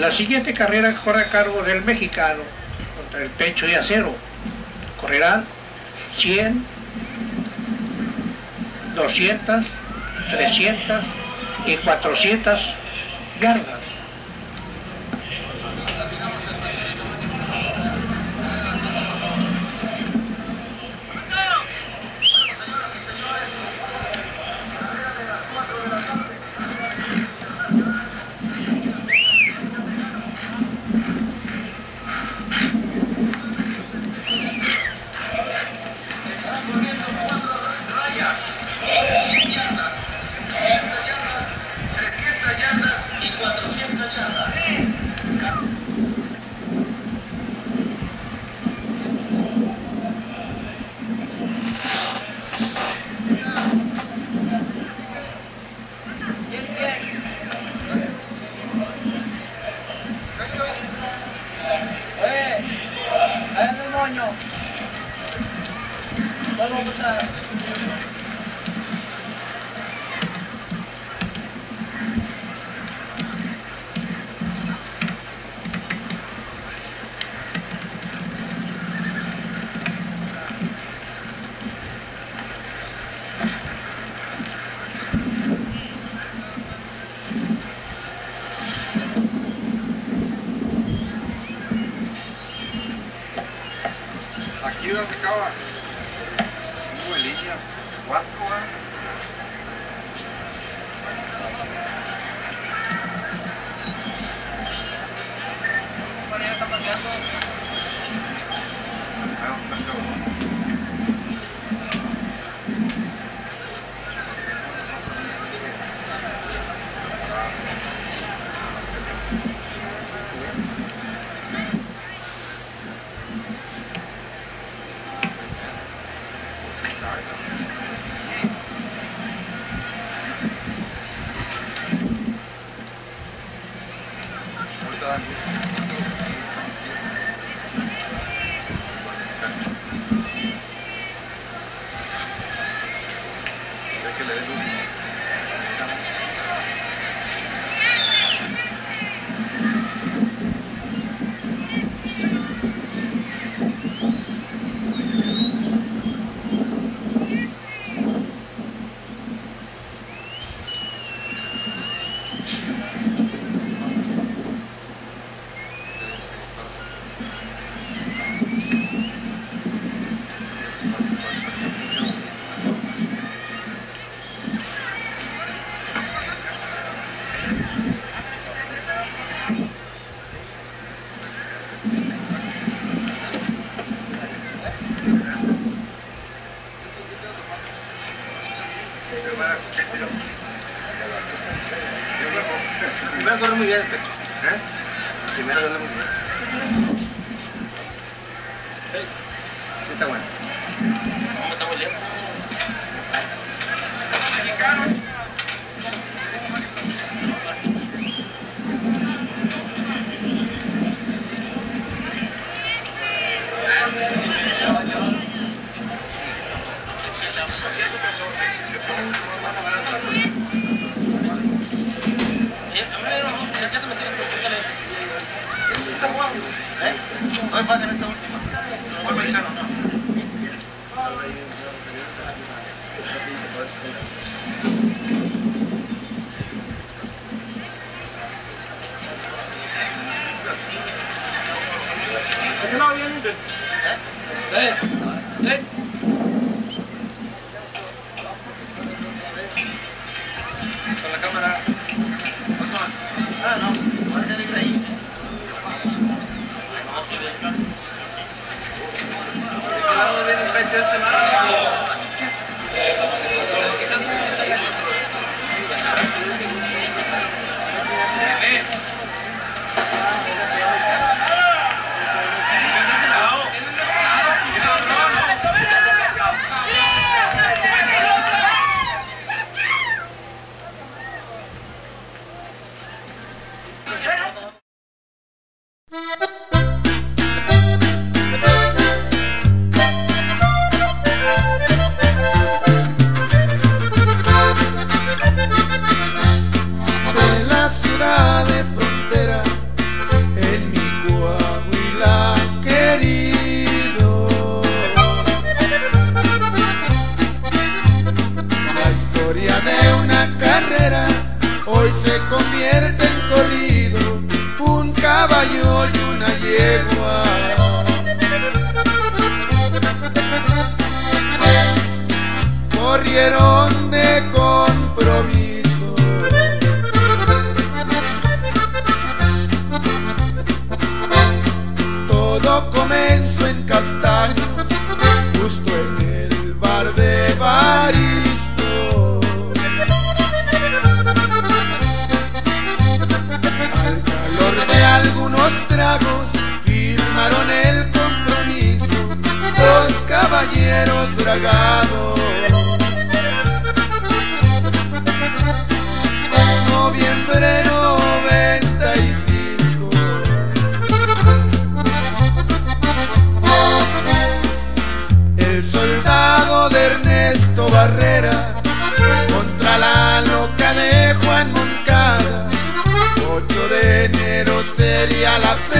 La siguiente carrera corre a cargo del mexicano contra el pecho y acero. Correrán 100, 200, 300 y 400 yardas. ее атаковать. Его линия хваткала. Que le muy bien el pecho. ¿Eh? Primero duele muy bien. Sí, está bueno. ¿Eh? es fácil esta última. todo comenzó en Castaños, justo en el bar de Baristo. Al calor de algunos tragos firmaron el compromiso, dos caballeros dragados. la.